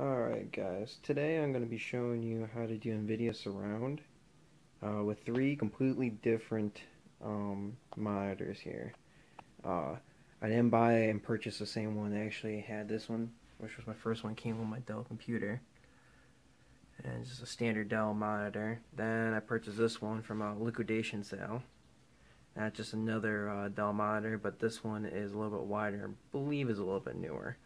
Alright guys, today I'm going to be showing you how to do NVIDIA Surround uh, with three completely different um, monitors here. Uh, I didn't buy and purchase the same one, I actually had this one, which was my first one, came with my Dell computer. And it's a standard Dell monitor. Then I purchased this one from a liquidation sale. That's just another uh, Dell monitor, but this one is a little bit wider, I believe is a little bit newer.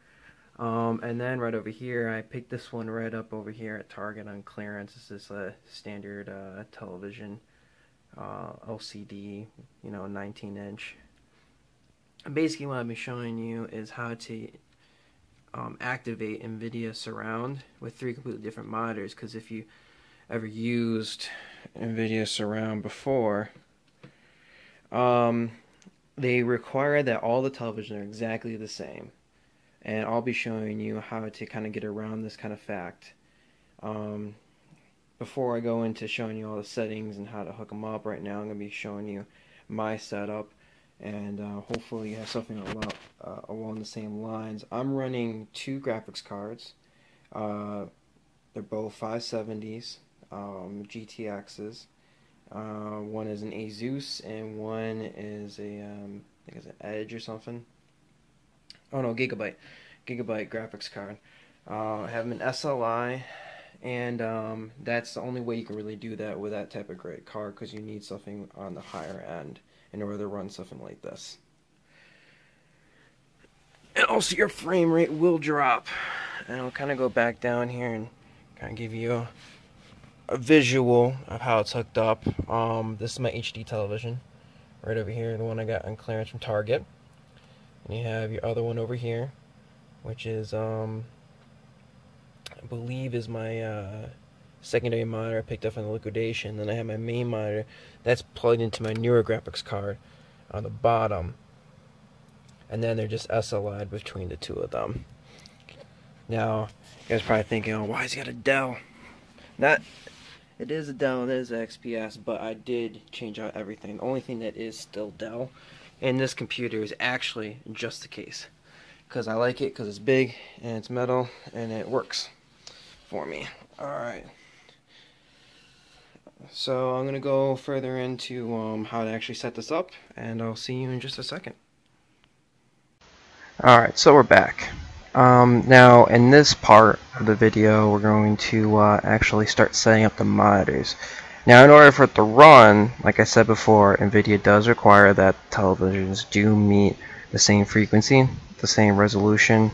Um, and then right over here, I picked this one right up over here at Target on clearance. This is a standard uh, television uh, LCD, you know, 19 inch. Basically, what I'll be showing you is how to um, activate NVIDIA Surround with three completely different monitors. Because if you ever used NVIDIA Surround before, um, they require that all the televisions are exactly the same and I'll be showing you how to kind of get around this kind of fact. Um, before I go into showing you all the settings and how to hook them up right now, I'm going to be showing you my setup and uh, hopefully you have something along, uh, along the same lines. I'm running two graphics cards. Uh, they're both 570s, um, GTXs. Uh, one is an Asus and one is a um, I think it's an Edge or something oh no, Gigabyte, Gigabyte graphics card. Uh, I have an SLI, and um, that's the only way you can really do that with that type of great card because you need something on the higher end in order to run something like this. And also your frame rate will drop. And I'll kind of go back down here and kind of give you a, a visual of how it's hooked up. Um, this is my HD television right over here, the one I got on clearance from Target. And you have your other one over here, which is, um, I believe is my uh, secondary monitor I picked up on the liquidation. Then I have my main monitor that's plugged into my newer graphics card on the bottom. And then they're just SLI'd between the two of them. Now, you guys probably thinking, oh, why is he got a Dell? Not, it is a Dell, it is XPS, but I did change out everything. The only thing that is still Dell in this computer is actually just the case because I like it because it's big and it's metal and it works for me. Alright. So I'm gonna go further into um, how to actually set this up and I'll see you in just a second. Alright so we're back. Um, now in this part of the video we're going to uh, actually start setting up the monitors. Now in order for it to run, like I said before, NVIDIA does require that televisions do meet the same frequency, the same resolution,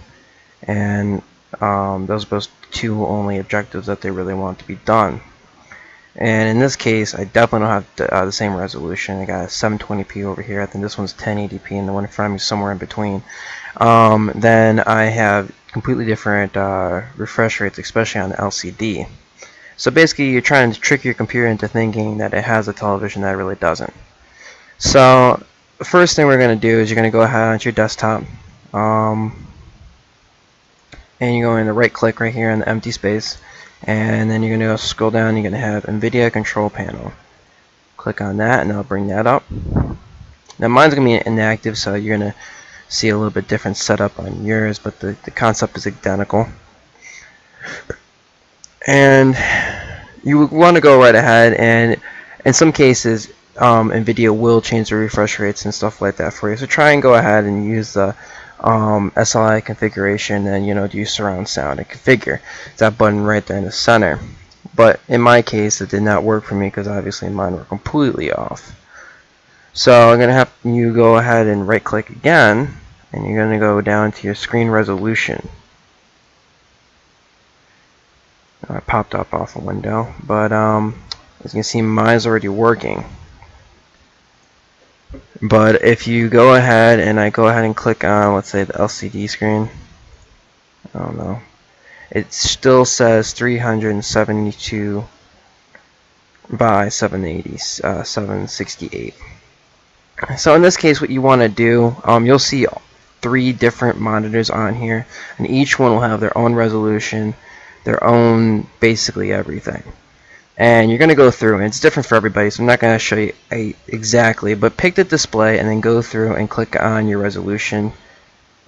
and um, those are those two only objectives that they really want to be done. And in this case, I definitely don't have the, uh, the same resolution. I got a 720p over here. I think this one's 1080p, and the one in front of me is somewhere in between. Um, then I have completely different uh, refresh rates, especially on the LCD. So basically you're trying to trick your computer into thinking that it has a television that it really doesn't. So the first thing we're going to do is you're going to go ahead onto your desktop um, and you're going to right click right here in the empty space and then you're going to scroll down you're going to have NVIDIA control panel. Click on that and I'll bring that up. Now mine's going to be inactive so you're going to see a little bit different setup on yours but the, the concept is identical and you want to go right ahead and in some cases um, NVIDIA will change the refresh rates and stuff like that for you. So try and go ahead and use the um, SLI configuration and you know do surround sound and configure that button right there in the center. But in my case it did not work for me because obviously mine were completely off. So I'm gonna have you go ahead and right click again and you're gonna go down to your screen resolution. I popped up off a window but um, as you can see mine's already working but if you go ahead and I go ahead and click on let's say the LCD screen I don't know it still says 372 by 780 uh, 768 so in this case what you want to do um, you'll see three different monitors on here and each one will have their own resolution their own basically everything. And you're going to go through, and it's different for everybody, so I'm not going to show you exactly, but pick the display and then go through and click on your resolution,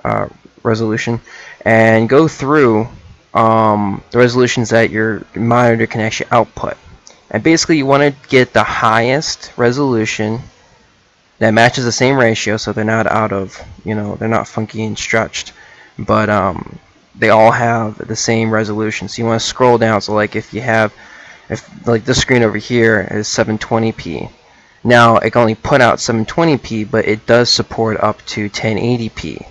uh, resolution, and go through um, the resolutions that your monitor can actually output. And basically you want to get the highest resolution that matches the same ratio so they're not out of, you know, they're not funky and stretched. But um, they all have the same resolution. So you want to scroll down. So like if you have, if like this screen over here is 720p. Now it can only put out 720p, but it does support up to 1080p.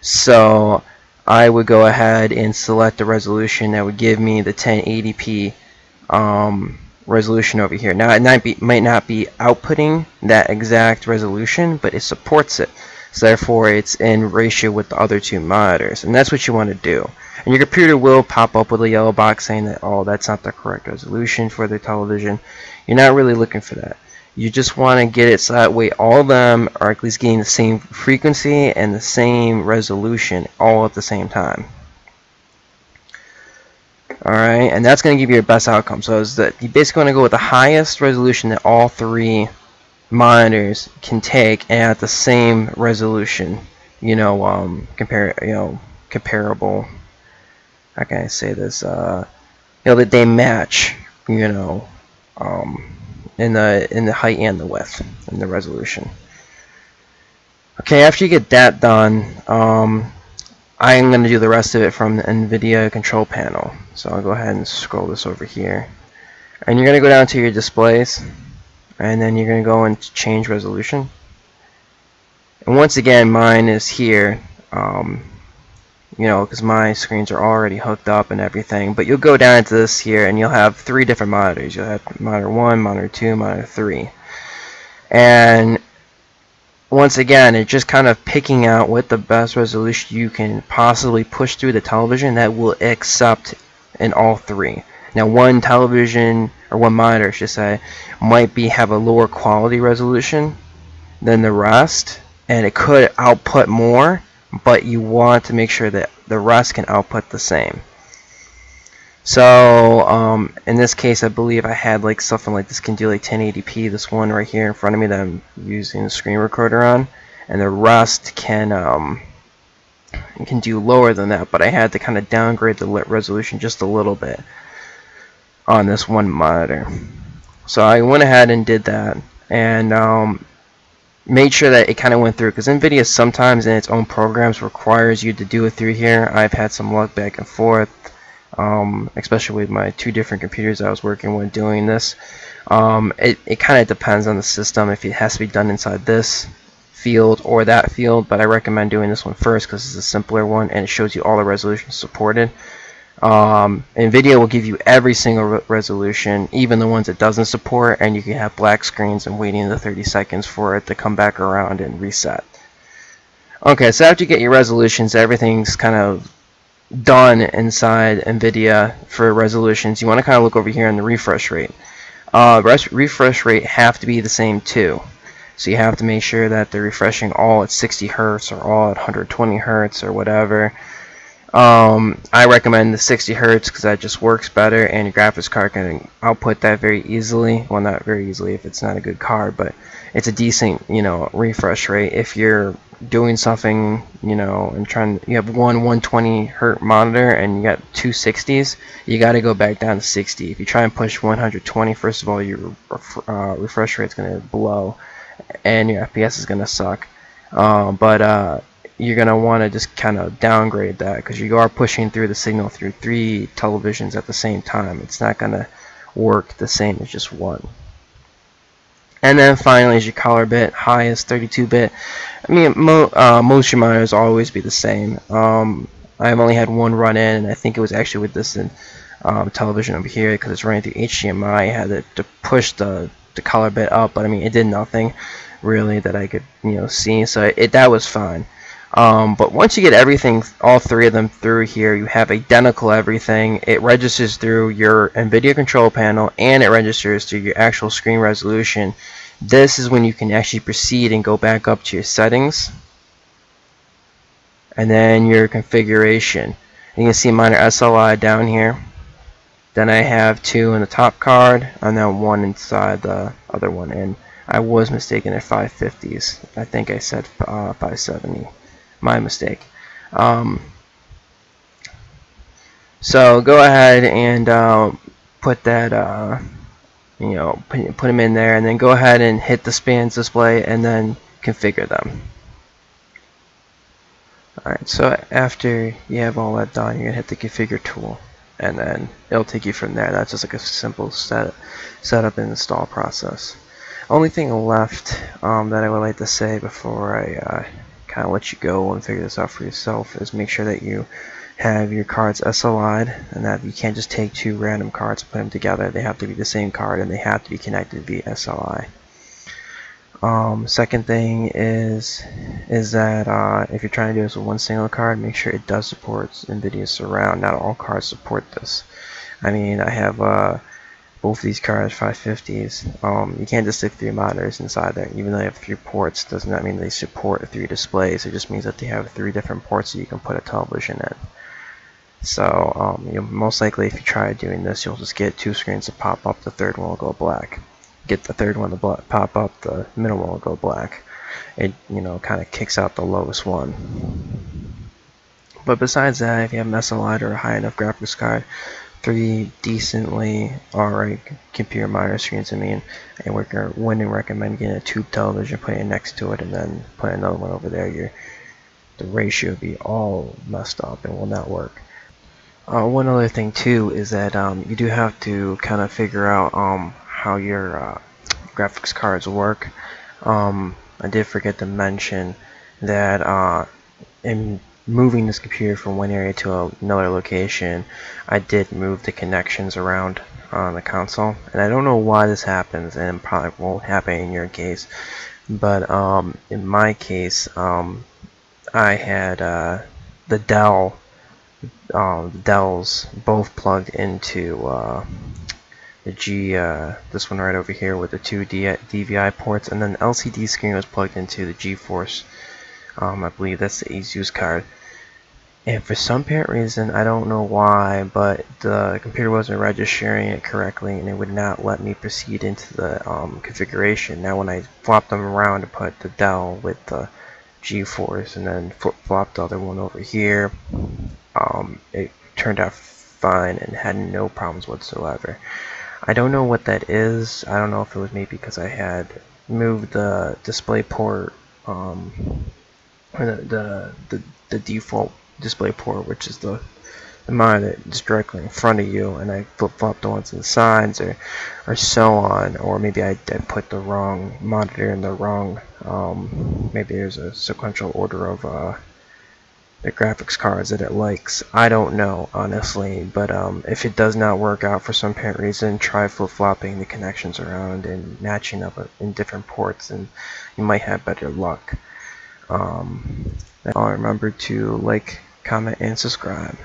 So I would go ahead and select the resolution that would give me the 1080p um, resolution over here. Now it might, be, might not be outputting that exact resolution, but it supports it. So therefore it's in ratio with the other two monitors. And that's what you want to do. And your computer will pop up with a yellow box saying that, oh, that's not the correct resolution for the television. You're not really looking for that. You just want to get it so that way all of them are at least getting the same frequency and the same resolution all at the same time. Alright, and that's going to give you your best outcome. So is that you basically want to go with the highest resolution that all three monitors can take and at the same resolution. You know, um, compare, you know, comparable. How can I say this? Uh, you know that they match. You know, um, in the in the height and the width and the resolution. Okay, after you get that done, um, I'm going to do the rest of it from the NVIDIA control panel. So I'll go ahead and scroll this over here. And you're going to go down to your displays, and then you're going to go into change resolution. And once again, mine is here. Um, you know, because my screens are already hooked up and everything. But you'll go down into this here and you'll have three different monitors. You'll have monitor 1, monitor 2, monitor 3. And once again, it's just kind of picking out what the best resolution you can possibly push through the television that will accept in all three. Now one television, or one monitor I should say, might be have a lower quality resolution than the rest, and it could output more, but you want to make sure that the rest can output the same. So um, in this case, I believe I had like something like this can do like 1080p. This one right here in front of me that I'm using the screen recorder on, and the rest can um, can do lower than that. But I had to kind of downgrade the resolution just a little bit on this one monitor. So I went ahead and did that, and um, made sure that it kind of went through because NVIDIA sometimes in its own programs requires you to do it through here. I've had some luck back and forth, um, especially with my two different computers I was working with doing this. Um, it it kind of depends on the system if it has to be done inside this field or that field, but I recommend doing this one first because it's a simpler one and it shows you all the resolutions supported. Um, NVIDIA will give you every single re resolution, even the ones it doesn't support, and you can have black screens and waiting the 30 seconds for it to come back around and reset. Okay, so after you get your resolutions, everything's kind of done inside NVIDIA for resolutions. You want to kind of look over here on the refresh rate. Uh, refresh rate have to be the same too. So you have to make sure that they're refreshing all at 60 hertz or all at 120 hertz or whatever. Um, I recommend the 60 hertz because that just works better and your graphics card can output that very easily. Well, not very easily if it's not a good card, but it's a decent, you know, refresh rate. If you're doing something, you know, and trying, you have one 120 hertz monitor and you got two 60s, you got to go back down to 60. If you try and push 120, first of all, your uh, refresh going to blow and your FPS is going to suck. Uh, but uh, you're going to want to just kind of downgrade that because you are pushing through the signal through three televisions at the same time. It's not going to work the same as just one. And then finally is your color bit, High highest 32-bit. I mean, mo uh, most always be the same. Um, I've only had one run in, and I think it was actually with this in, um, television over here because it's running through HDMI. I had to, to push the, the color bit up, but I mean, it did nothing really that I could you know see, so it, that was fine. Um, but once you get everything, all three of them through here, you have identical everything. It registers through your NVIDIA control panel and it registers through your actual screen resolution. This is when you can actually proceed and go back up to your settings and then your configuration. You can see mine are SLI down here. Then I have two in the top card and then one inside the other one. And I was mistaken at 550s. I think I said uh, 570 my mistake. Um, So go ahead and uh, put that, uh, you know, put, put them in there, and then go ahead and hit the spans display, and then configure them. Alright, so after you have all that done, you're going to hit the configure tool and then it'll take you from there. That's just like a simple set setup and install process. Only thing left um, that I would like to say before I uh, kind of let you go and figure this out for yourself is make sure that you have your cards SLI'd and that you can't just take two random cards and put them together. They have to be the same card and they have to be connected via SLI. Um, second thing is is that uh, if you're trying to do this with one single card, make sure it does support NVIDIA Surround. Not all cards support this. I mean, I have uh, both these cards, 550s. Um, you can't just stick three monitors inside there. Even though they have three ports, does not mean they support three displays. It just means that they have three different ports that you can put a television in. So um, you most likely, if you try doing this, you'll just get two screens to pop up. The third one will go black get the third one to pop up, the middle one will go black. It, you know, kind of kicks out the lowest one. But besides that, if you have an SLI or a high enough graphics card, three decently alright computer monitor screens, I mean, and wouldn't recommend getting a tube television, putting it next to it, and then putting another one over there. Your the ratio would be all messed up and will not work. Uh, one other thing too is that um, you do have to kind of figure out um, how your uh, graphics cards work. Um, I did forget to mention that uh, in moving this computer from one area to another location, I did move the connections around on the console. And I don't know why this happens, and it probably won't happen in your case. But um, in my case, um, I had uh, the Dell, uh, Dells both plugged into uh, the G, uh, this one right over here with the two D DVI ports, and then the LCD screen was plugged into the GeForce. Um, I believe that's the ASUS card. And for some apparent reason, I don't know why, but the computer wasn't registering it correctly, and it would not let me proceed into the um, configuration. Now, when I flopped them around to put the Dell with the GeForce, and then flip flopped the other one over here, um, it turned out fine and had no problems whatsoever. I don't know what that is. I don't know if it was maybe because I had moved the display port, um, or the, the, the, the default display port, which is the, the monitor that's directly in front of you, and I flip-flop the ones on the sides, or, or so on, or maybe I, I put the wrong monitor in the wrong, um, maybe there's a sequential order of uh, the graphics cards that it likes. I don't know, honestly, but um, if it does not work out for some apparent reason, try flip-flopping the connections around and matching up in different ports, and you might have better luck. Um, and I'll remember to like, comment, and subscribe.